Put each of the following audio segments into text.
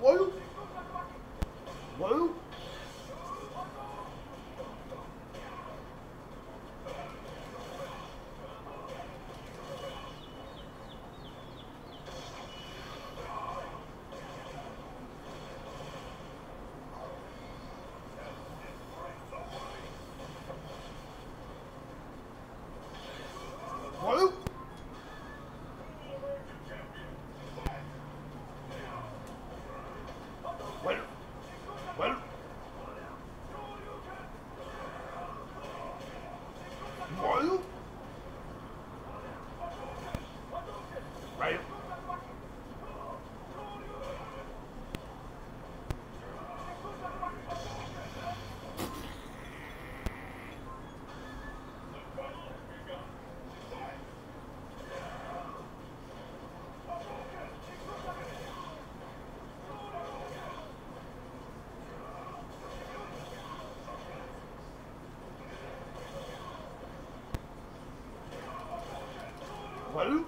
What? Well.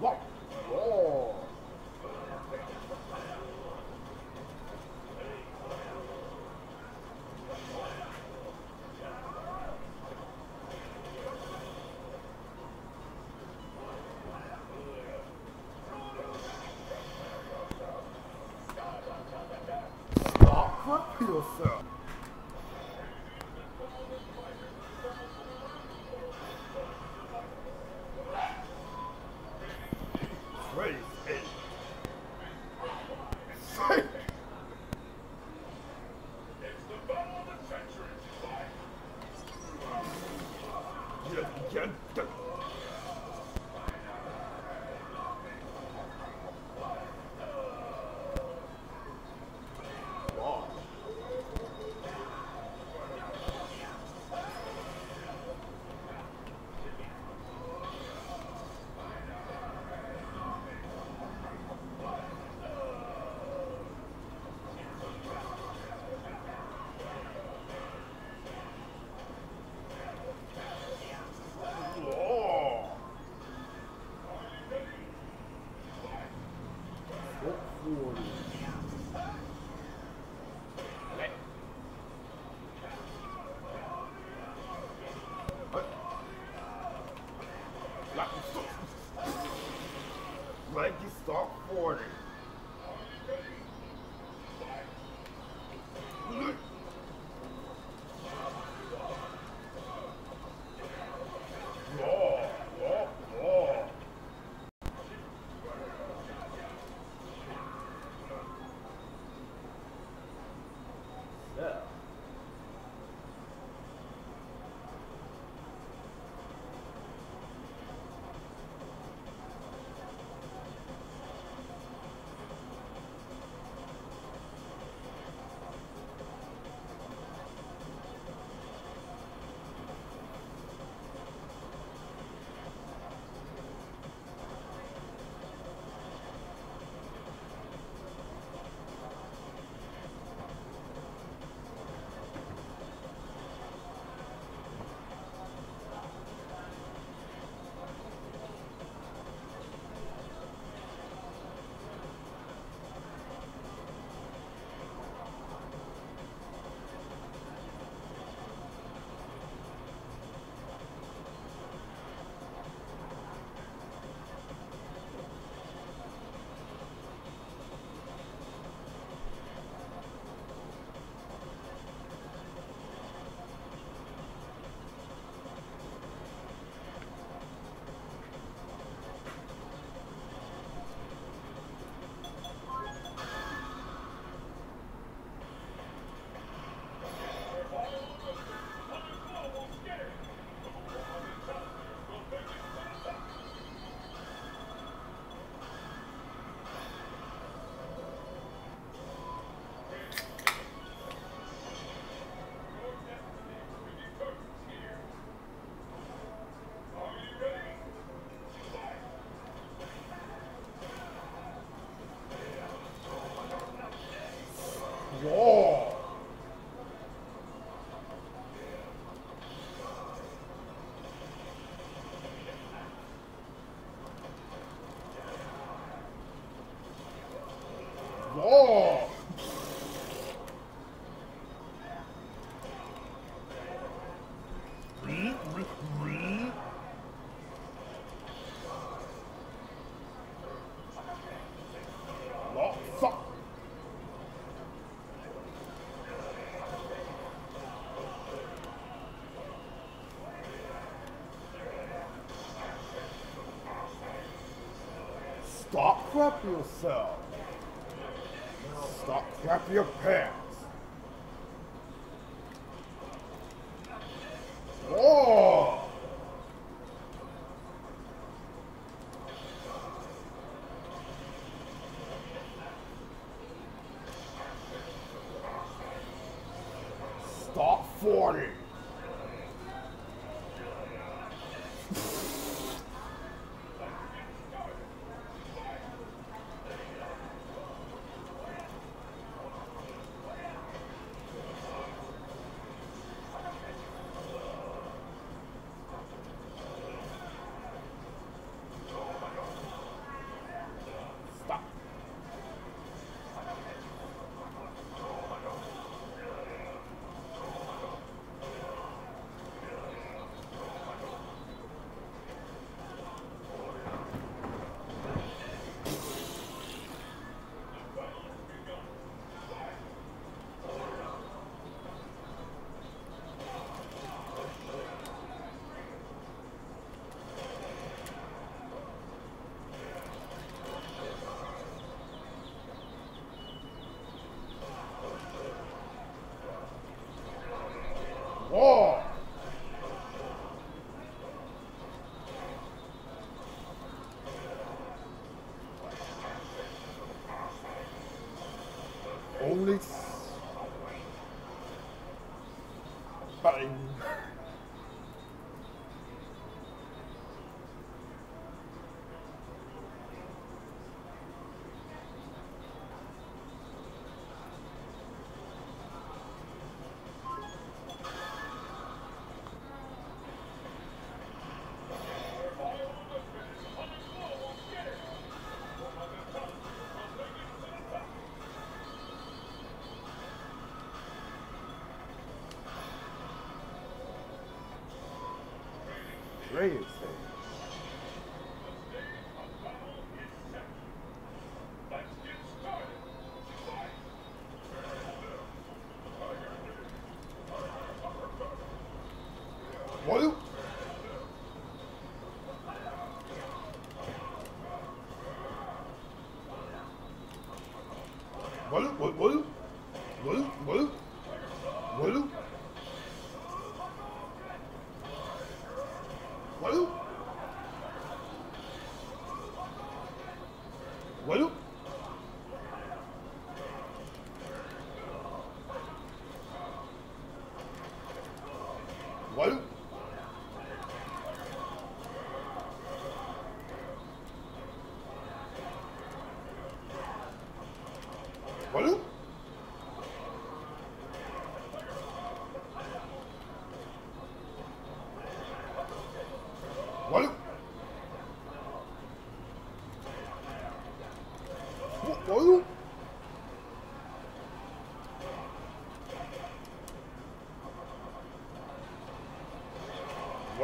Whoa. Raw. Yourself. Stop crapping your pants. war. Reyes.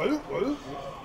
Whoa, whoa.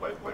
by, by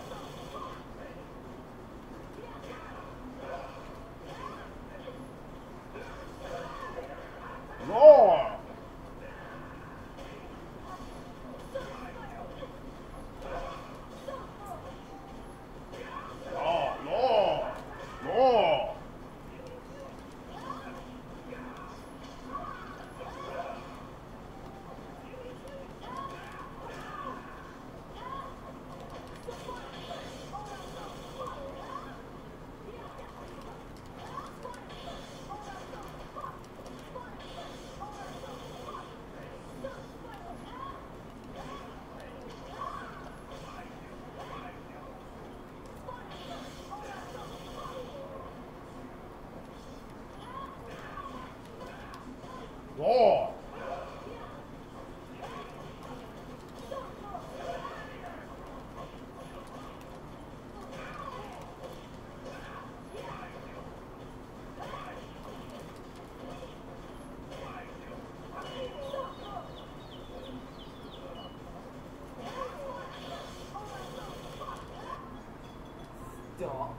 Stop.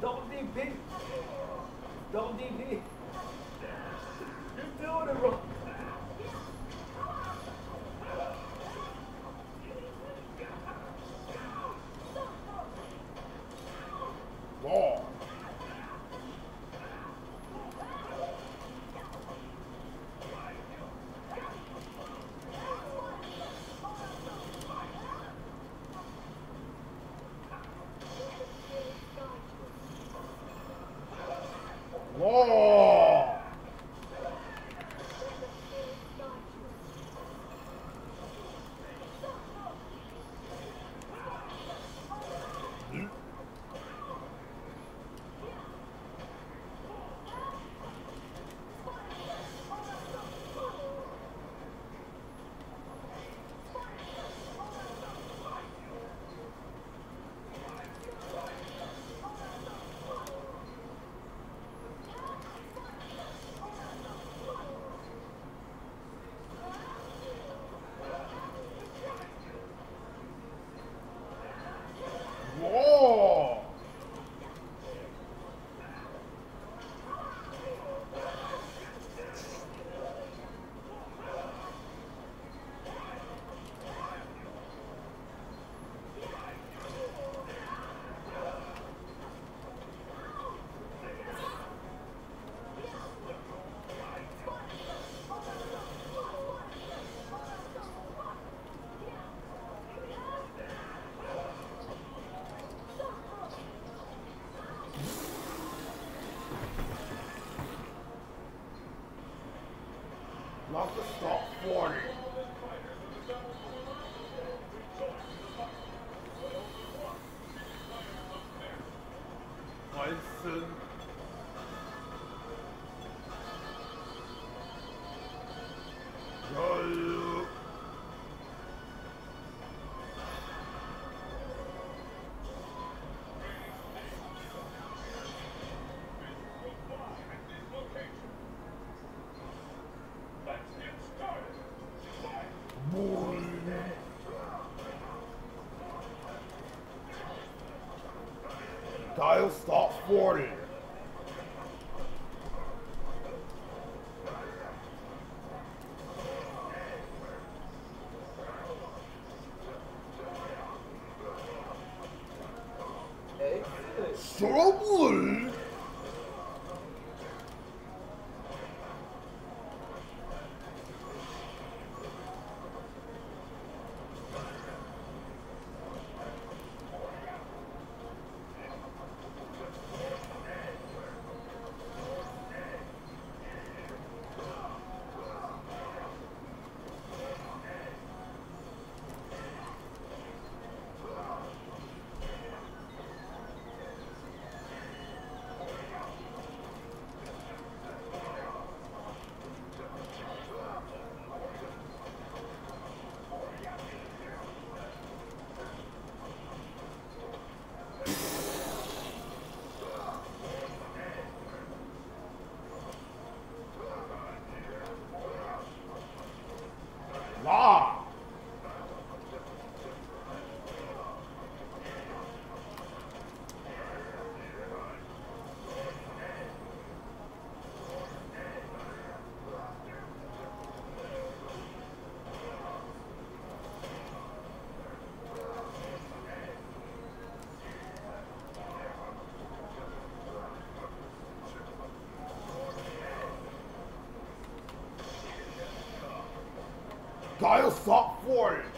Double DP. Double DP. Lock the stop warning. Dial stop 40. Gotta stop for Yo.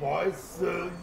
Bison.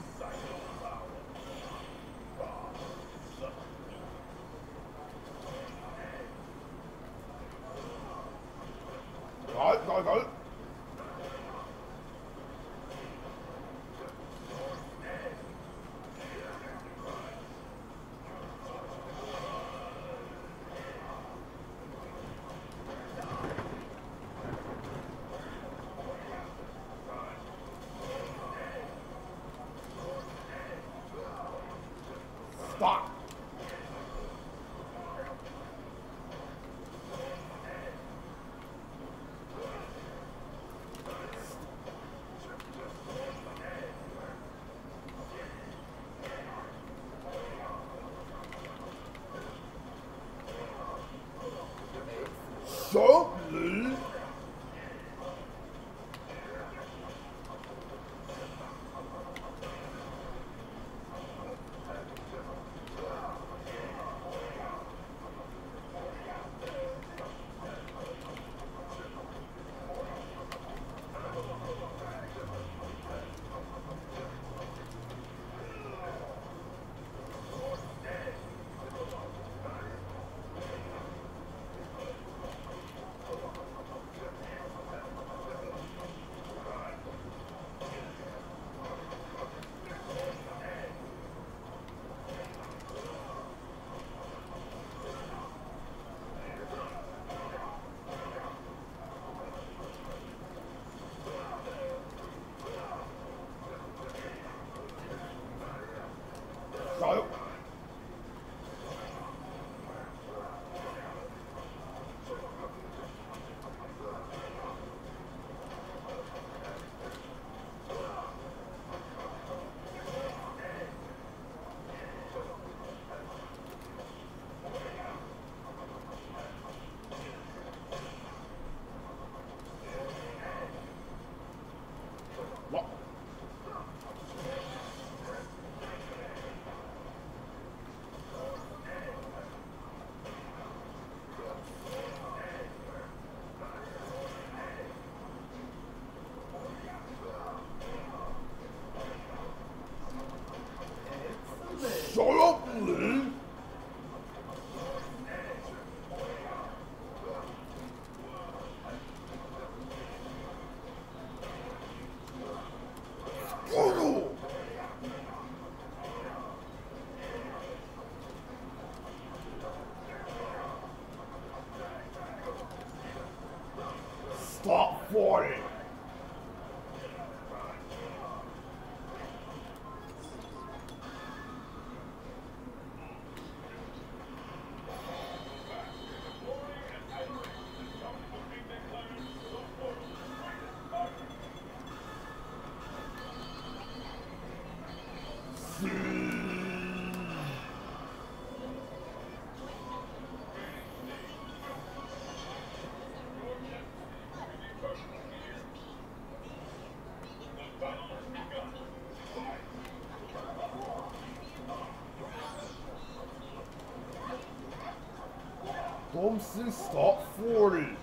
Thompson, stop 40.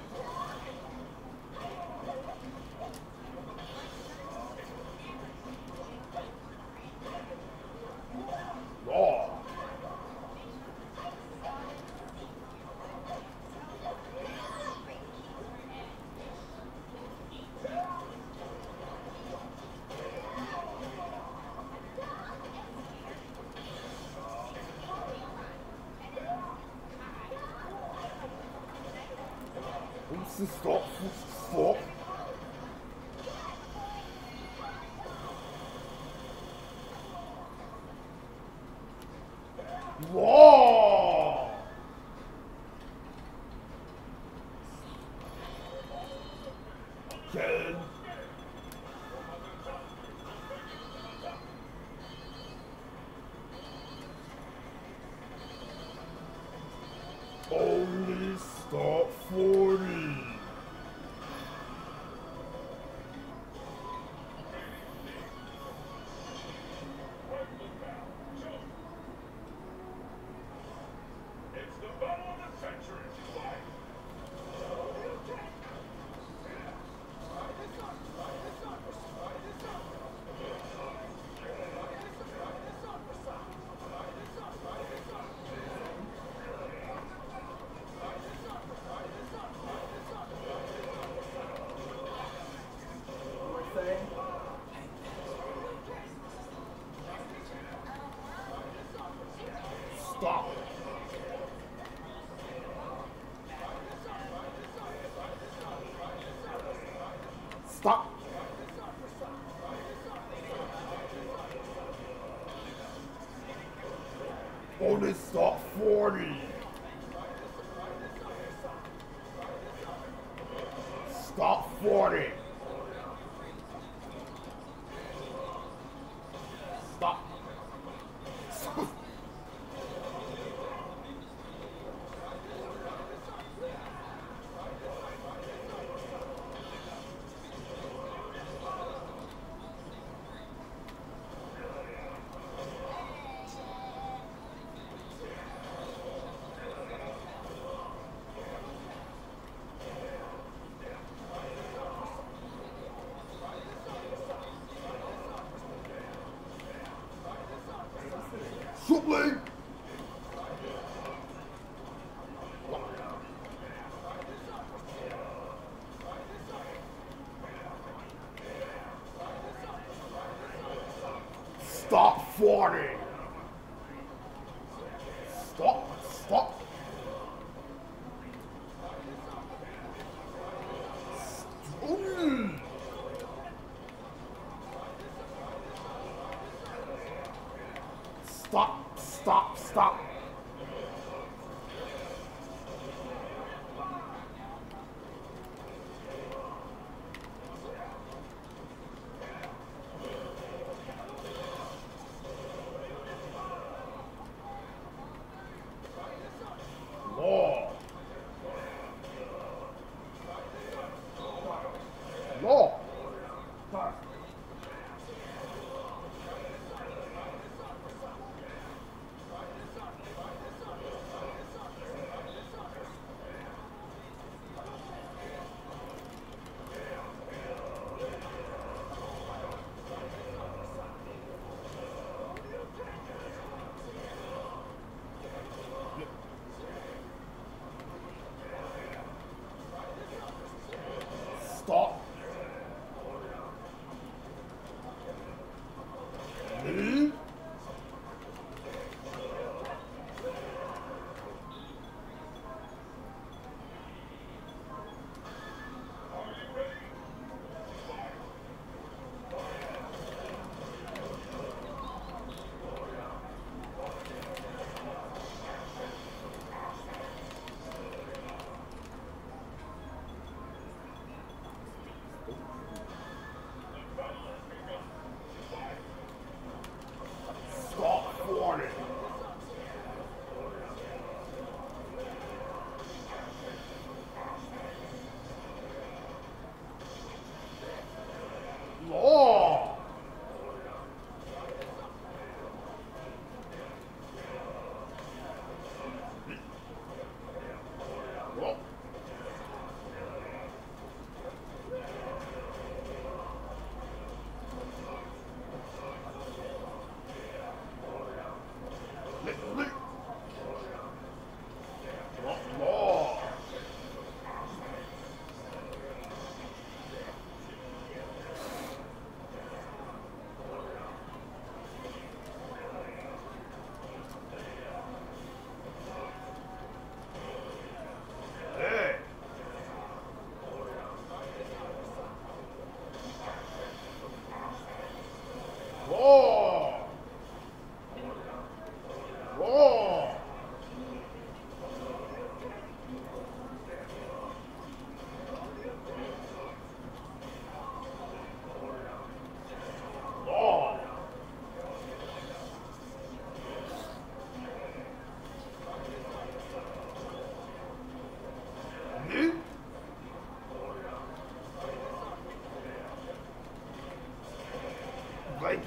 Stop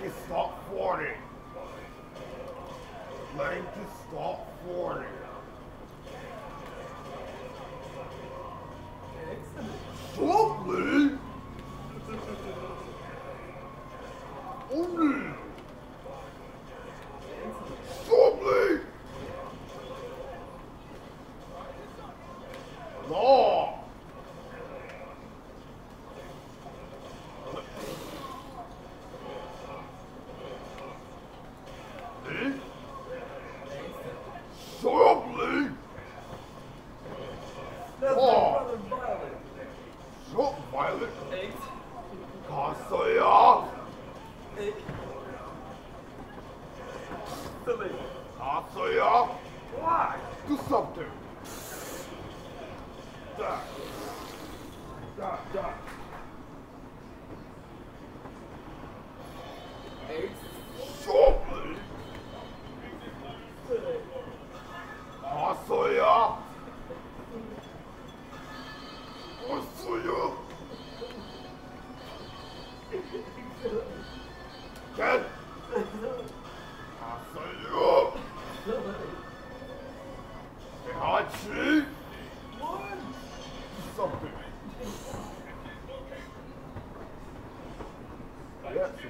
Blanket stop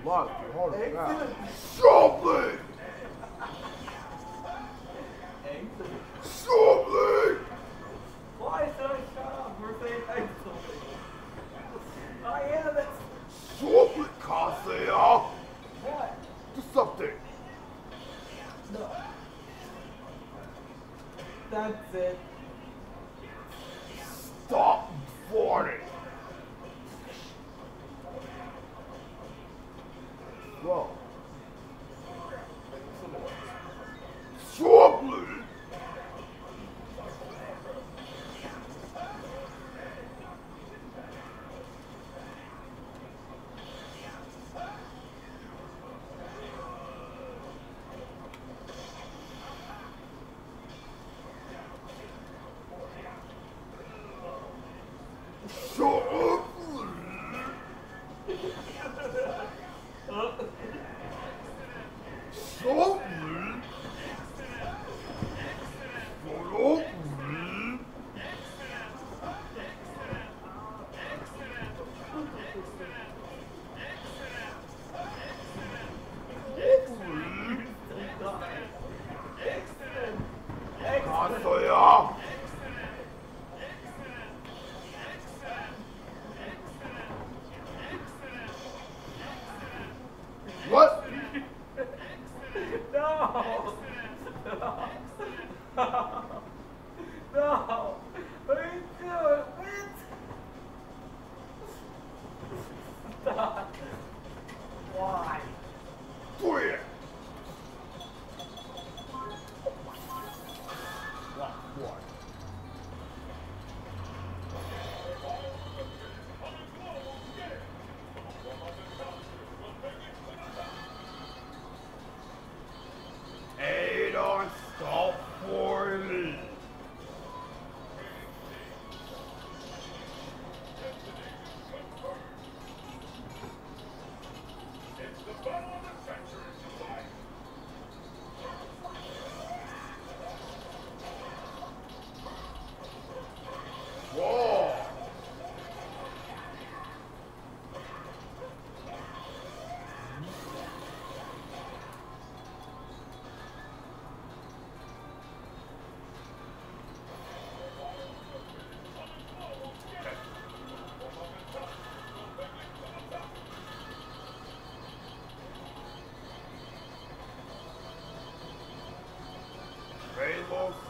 Lot. Hold it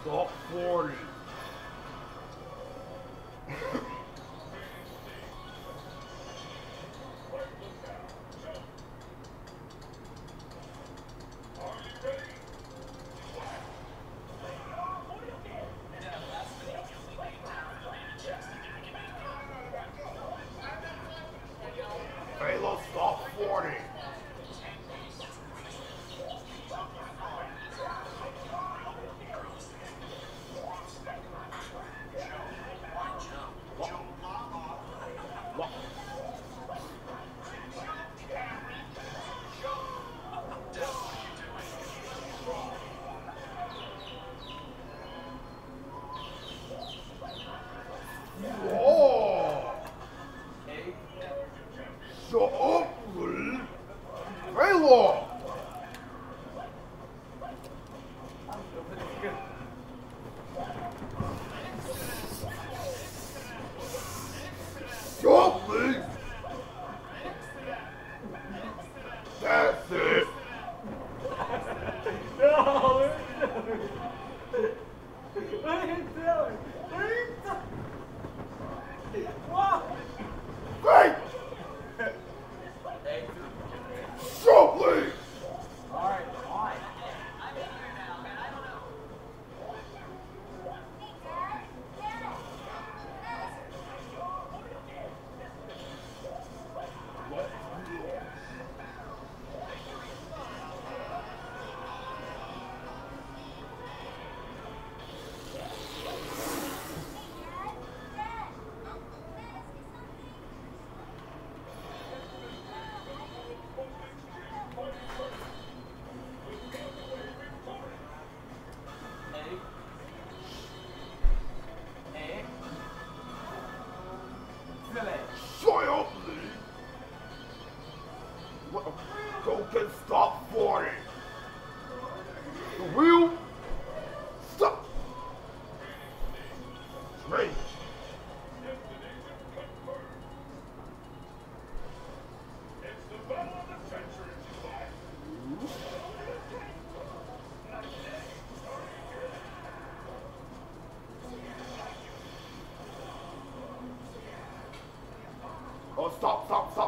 Rainbow stop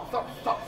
stop, stop,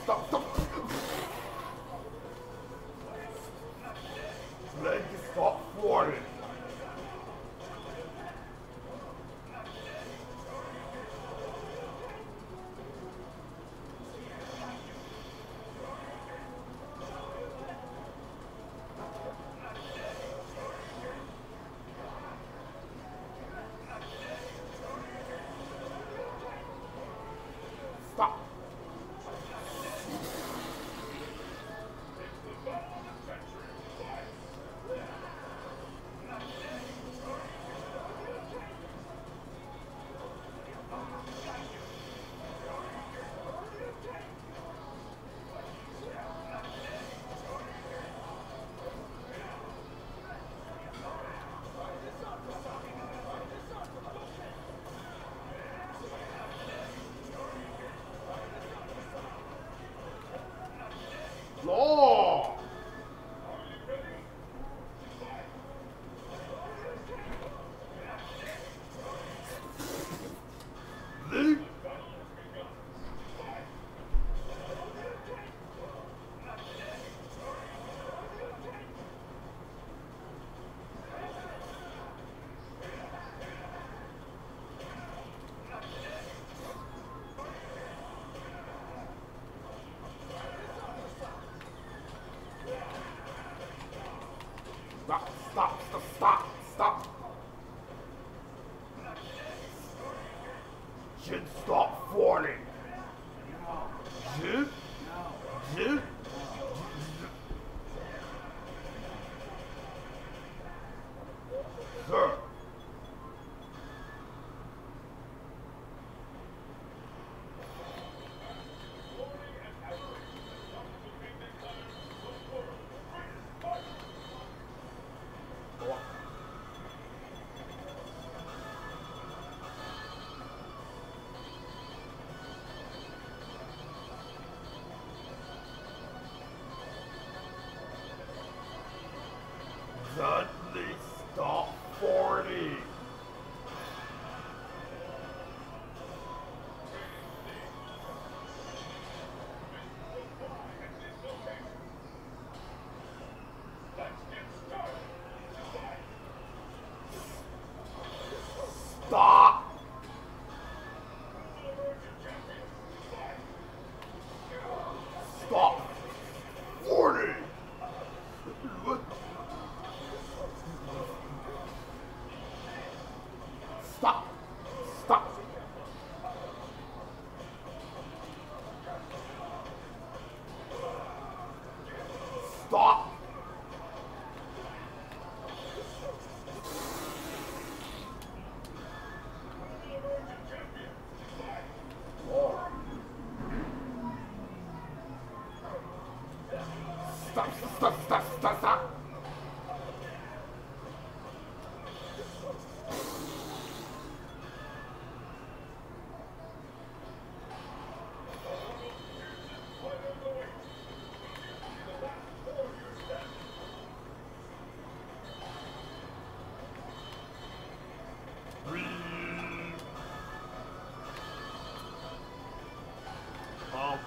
Suddenly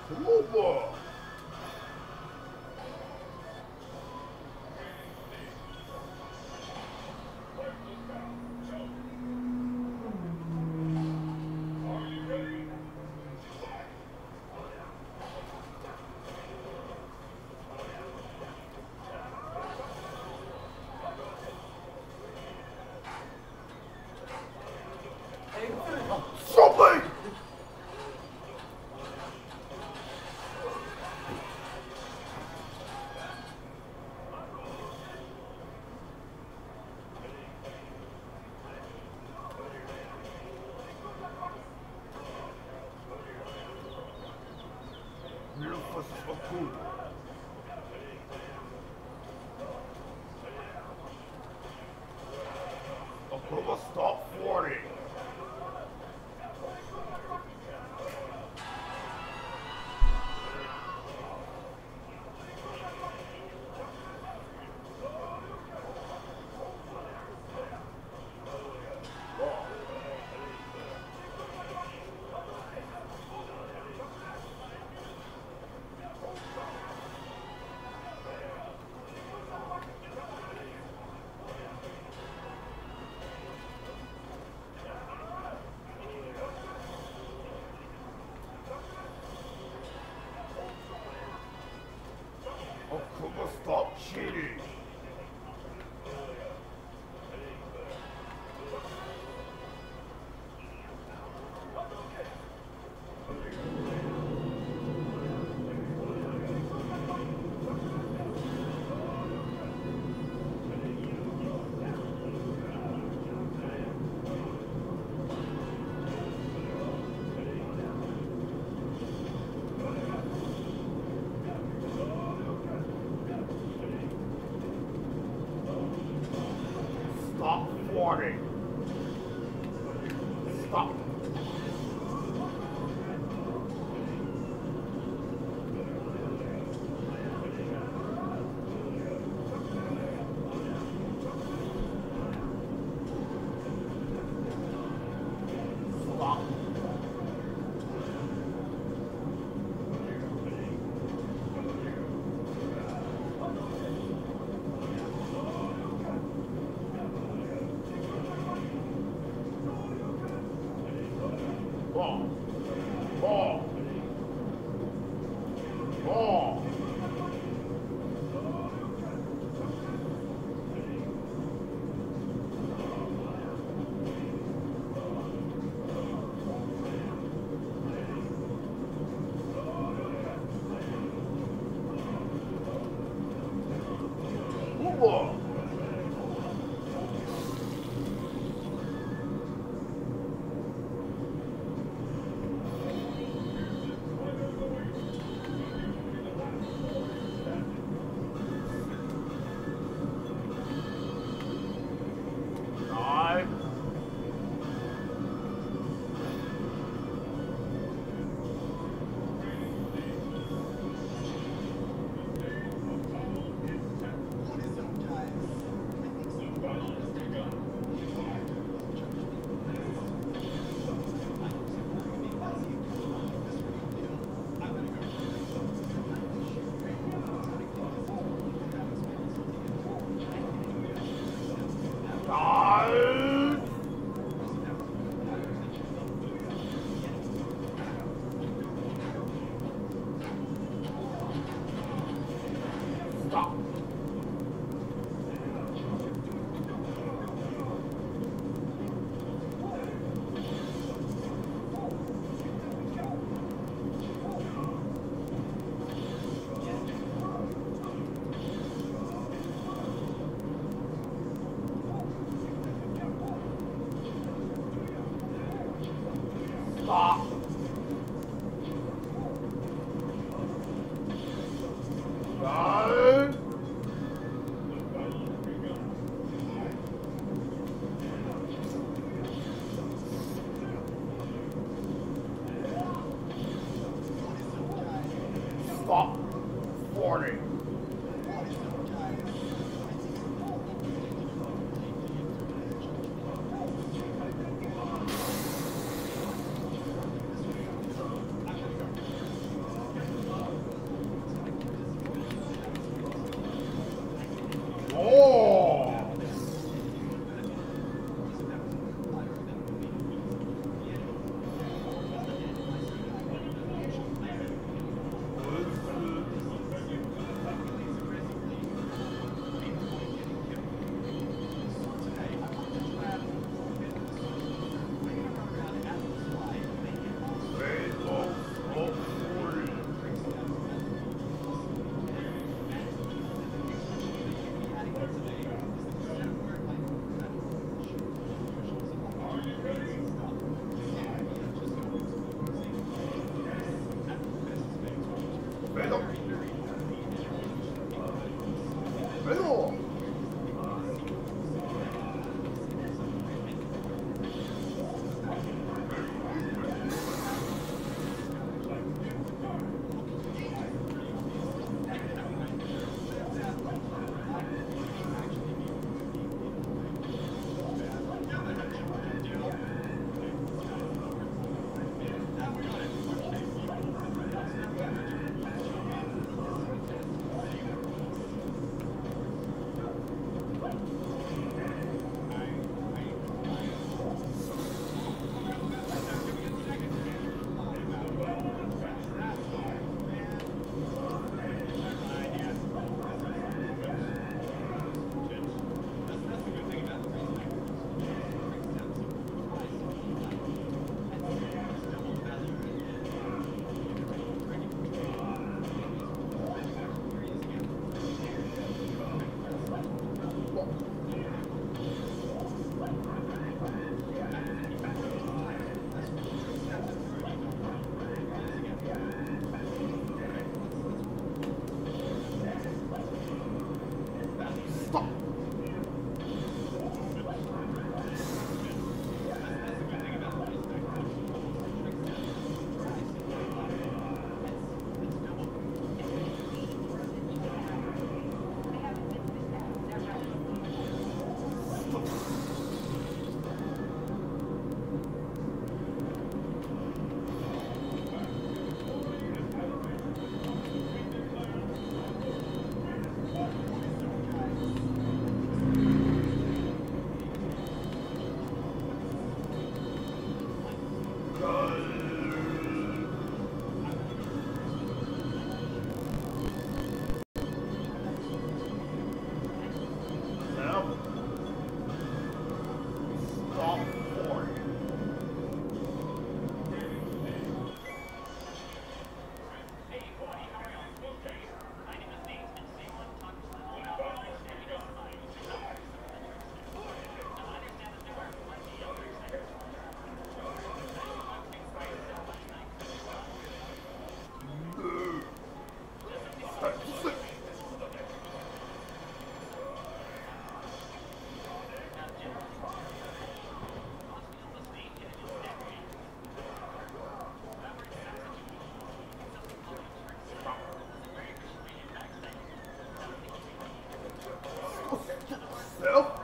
Hey, Oh! Self.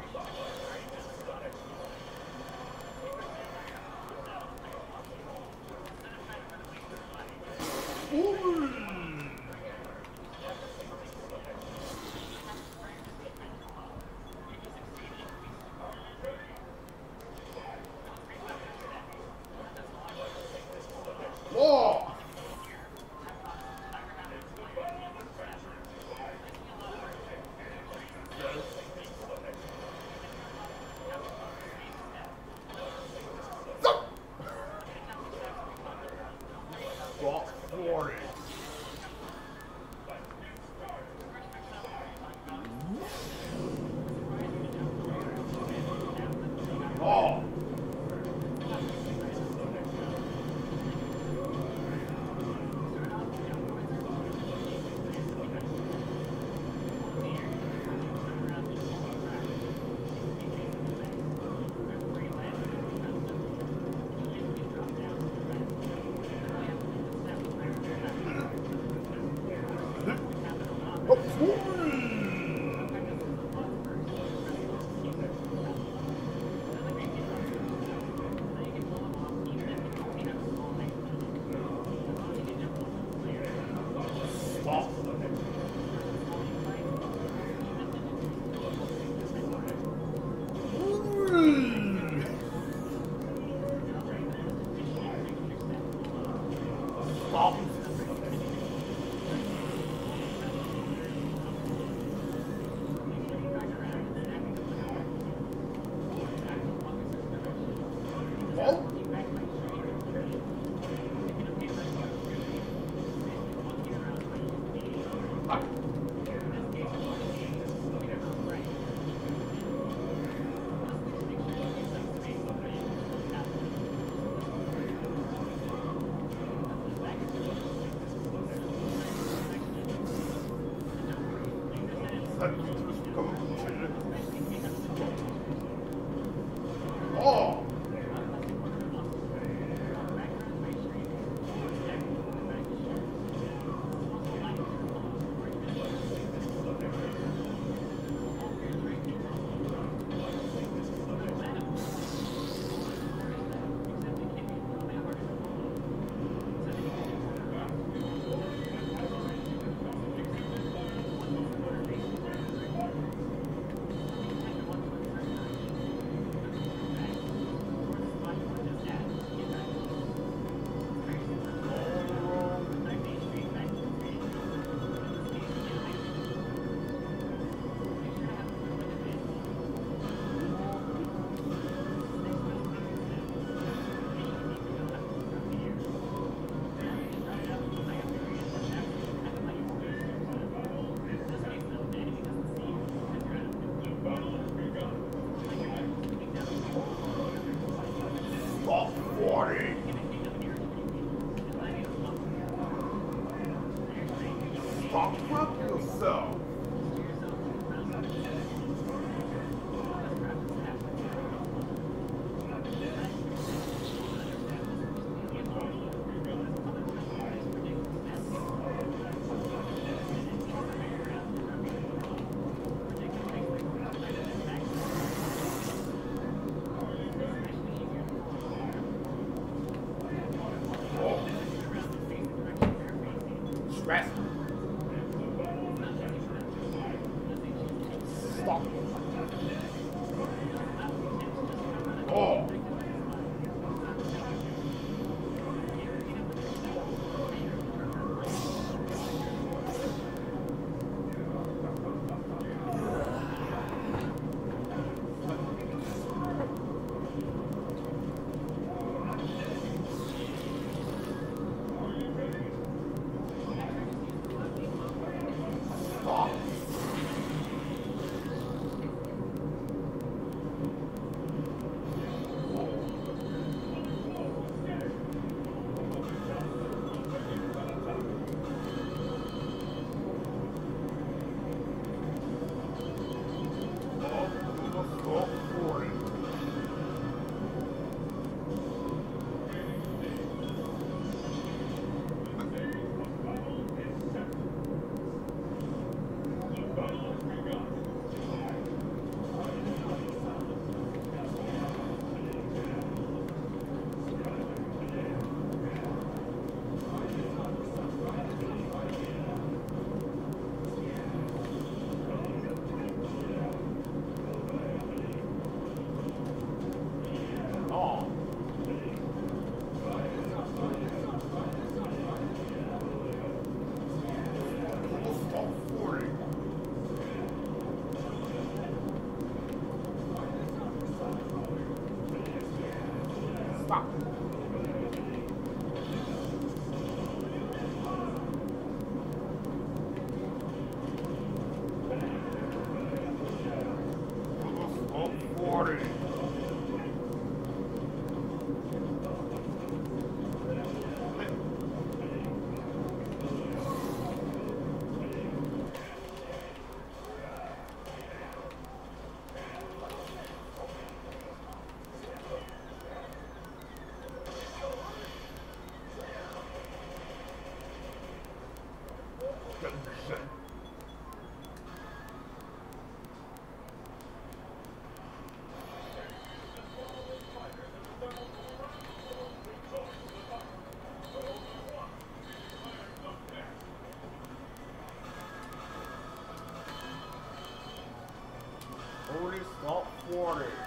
Stop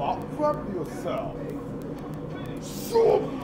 Stop prepping yourself. Super.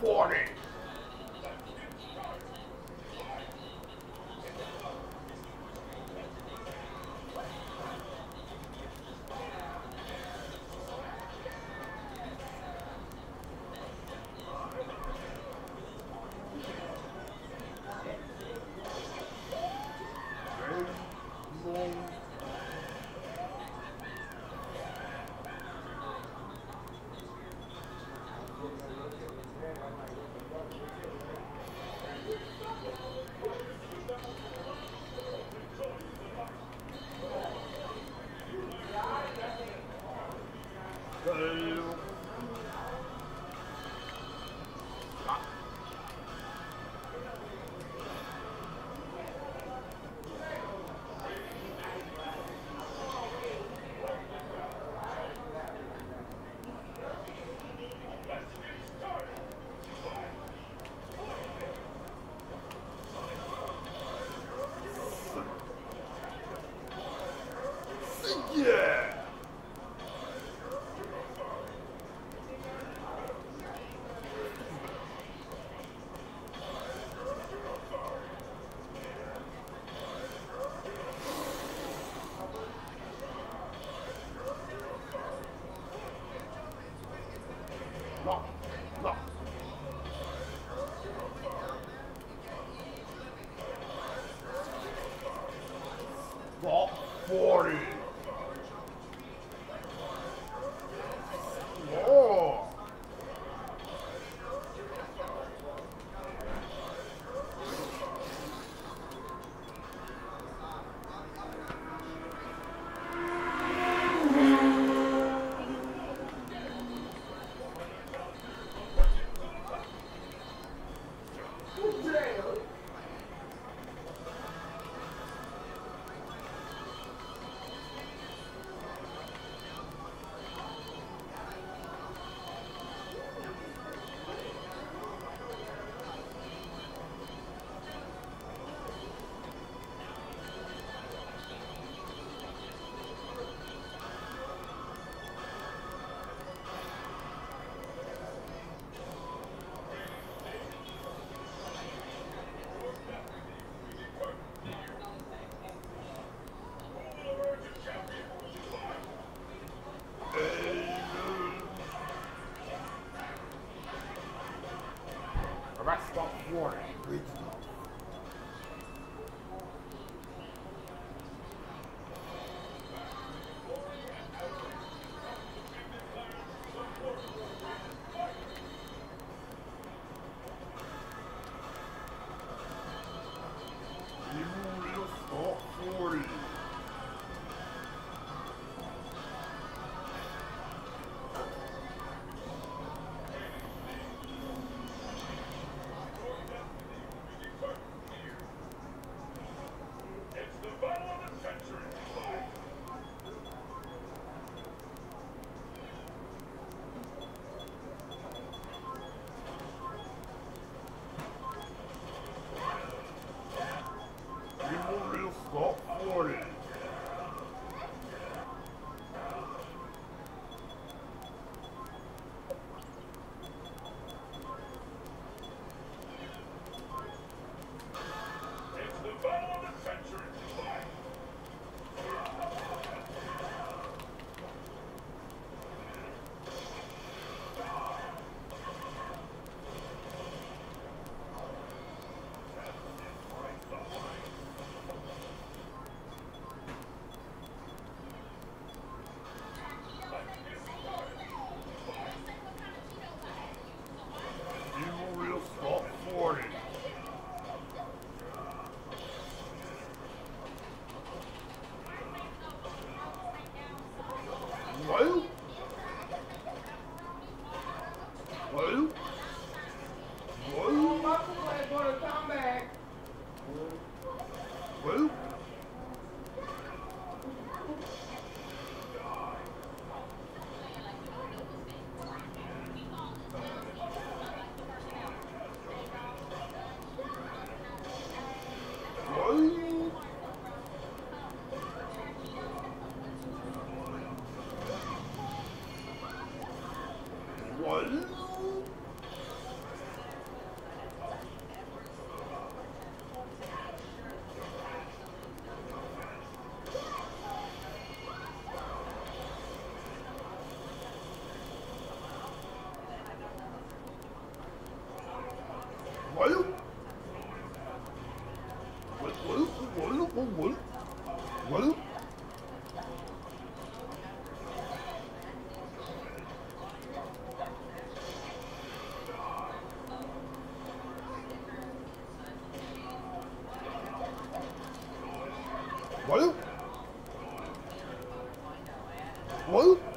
40. Stop Well?